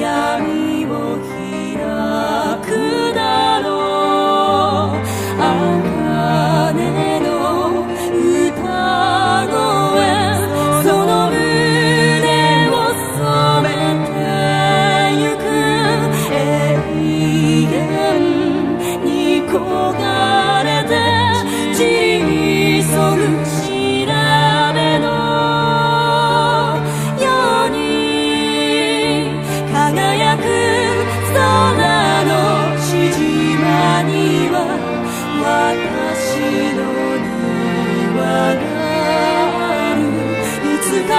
闇を開くだろう。私の庭がある。いつか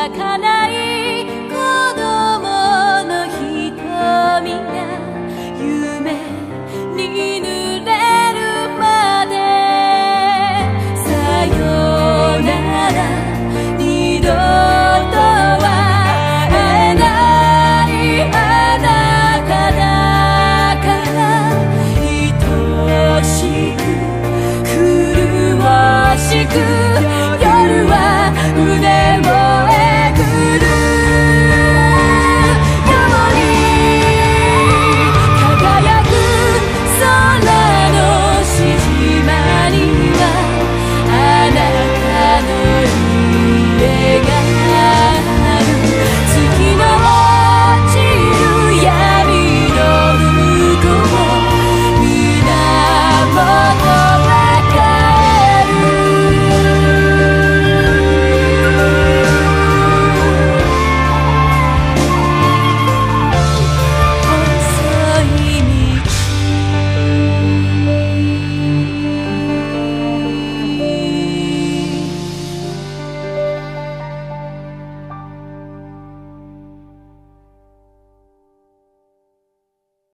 泣かない